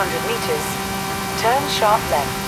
100 meters, turn sharp left.